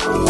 Oh,